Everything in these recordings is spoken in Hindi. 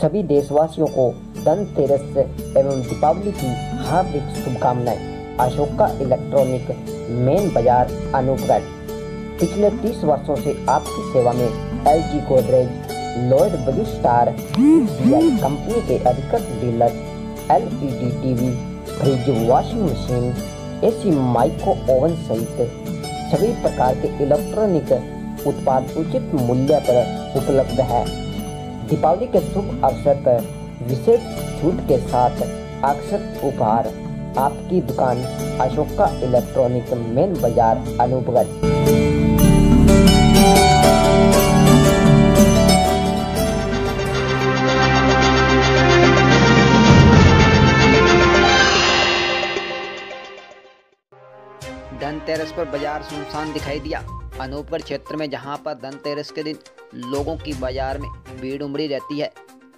सभी देशवासियों को धनतेरस एवं दीपावली की हार्दिक शुभकामनाएँ। अशोका इलेक्ट्रॉनिक मेन बाज़ार अनूपगढ़ पिछले 30 वर्षों से आपकी सेवा में L G Godrej, Lloyd Blue Star company के अधिकृत dealer L E D TV, fridge washing machine, AC micro oven सहित सभी प्रकार के इलेक्ट्रॉनिक उत्पाद उचित मूल्य पर उपलब्ध है। दीपावली के शुभ अवसर पर विशेष छूट के साथ अक्सर उपहार, आपकी दुकान, अशोका इलेक्ट्रॉनिक मेन बाज़ार, अनूपगढ़। धनतेरस पर बाज़ार सुनसान दिखाई दिया। अनूपगढ़ क्षेत्र में जहाँ पर धनतेरस के दिन लोगों की बाज़ार में भीड़ उमड़ी रहती है,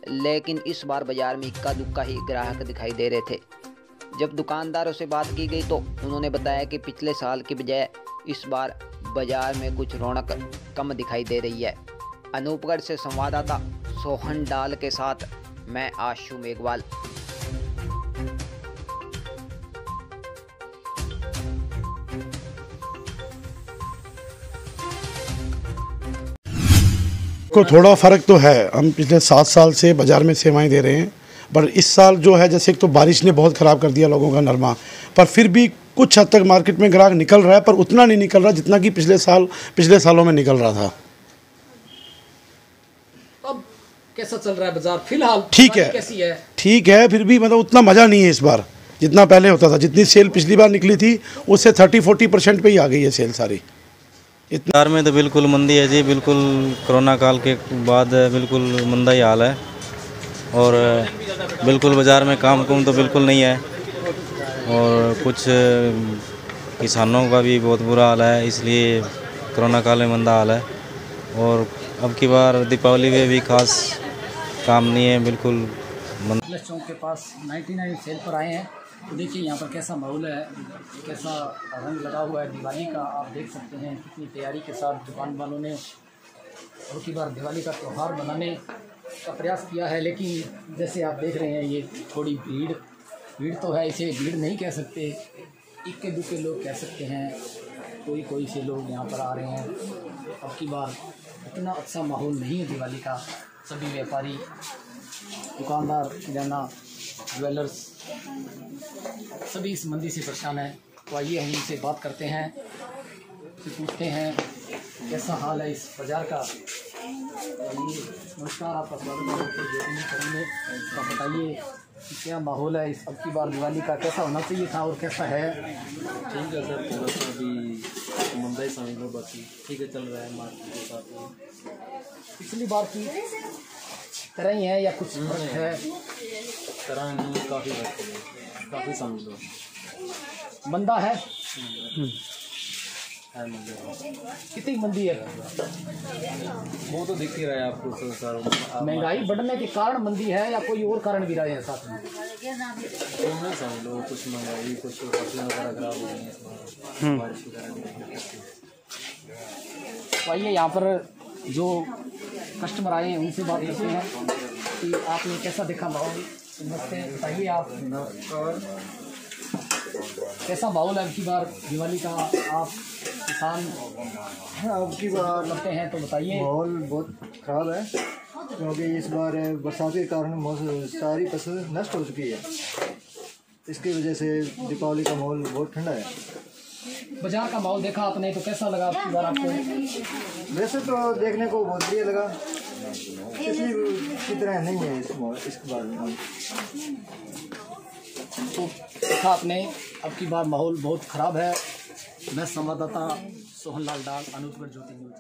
लेकिन इस बार बाज़ार में इक्का दुक्का ही ग्राहक दिखाई दे रहे थे। जब दुकानदारों से बात की गई तो उन्होंने बताया कि पिछले साल की बजाय इस बार बाज़ार में कुछ रौनक कम दिखाई दे रही है। अनूपगढ़ से संवाददाता सोहन डाल के साथ मैं आशु मेघवाल। को थोड़ा फ़र्क तो है। हम पिछले सात साल से बाज़ार में सेवाएँ दे रहे हैं पर इस साल जो है जैसे एक तो बारिश ने बहुत ख़राब कर दिया लोगों का नरमा पर फिर भी कुछ हद तक मार्केट में ग्राहक निकल रहा है पर उतना नहीं निकल रहा जितना कि पिछले साल पिछले सालों में निकल रहा था। अब कैसा चल रहा है बाज़ार? फ़िलहाल ठीक है। कैसी है? ठीक है फिर भी मतलब उतना मज़ा नहीं है इस बार जितना पहले होता था। जितनी सेल पिछली बार निकली थी उससे थर्टी फोर्टी परसेंट पे ही आ गई है सेल सारी। बाज़ार में तो बिल्कुल मंदी है जी बिल्कुल कोरोना काल के बाद बिल्कुल मंदा ही हाल है। और बिल्कुल बाज़ार में काम कुम तो बिल्कुल नहीं है। और कुछ किसानों का भी बहुत बुरा हाल है इसलिए कोरोना काल में मंदा हाल है। और अब की बार दीपावली में भी खास काम नहीं है बिल्कुल मंद चौक के पास 99 सेल पर आए हैं। तो देखिए, यहाँ पर कैसा माहौल है, कैसा रंग लगा हुआ है दिवाली का, आप देख सकते हैं कितनी तैयारी के साथ दुकान वालों ने अब की बार दिवाली का त्यौहार मनाने का प्रयास किया है। लेकिन जैसे आप देख रहे हैं, ये थोड़ी भीड़ भीड़ तो है इसे भीड़ नहीं कह सकते, इक्के दुक्के लोग कह सकते हैं कोई कोई से लोग यहाँ पर आ रहे हैं। अब की बार इतना अच्छा माहौल नहीं है दिवाली का। सभी व्यापारी, दुकानदार किराना ज्वेलर्स सभी इस मंदी से परेशान हैं। तो आइए हम इनसे बात करते हैं तो पूछते हैं कैसा हाल है इस बाज़ार का? नमस्कार आपका स्वागत है। तो आप बताइए कि क्या माहौल है इस अब की बार दिवाली का? कैसा होना चाहिए था और कैसा है? ठीक है सर थोड़ा सा अभी मंदा ही समझ लो बाकी ठीक है चल रहा है मार्केट के साथ। पिछली बार की तरह ही है या कुछ है? तरह काफ़ी काफ़ी समझ लो। मंदा है? है कितनी मंदी है? वो तो दिख ही रहा है आपको सर सर आप महँगाई बढ़ने के कारण मंदी है या कोई और कारण भी रहे हैं साथ में? तो समझ लो कुछ महँगाई कुछ फ़सलें वगैरह खराब हो गई हैं बारिश वगैरह से। तो आइए यहाँ पर जो कस्टमर आए हैं उनसे बात करते हैं कि आपने कैसा देखा माहौल? नमस्ते बताइए आप। कैसा माहौल है? अब की बार दिवाली का आप किसान अब की बार लगते हैं तो बताइए। माहौल बहुत ख़राब है। क्योंकि इस बार बरसात के कारण सारी फ़सल नष्ट हो चुकी है। इसकी वजह से दीपावली का माहौल बहुत ठंडा है। बाज़ार का माहौल देखा आपने तो कैसा लगा आपकी बार आपको? वैसे तो देखने को बहुत बढ़िया लगा। नहीं है इसके बार तो देखा आपने अब की बार माहौल बहुत ख़राब है। मैं संवाददाता सोहन लाल डाल अनूपगढ़ ज्योति न्यूज़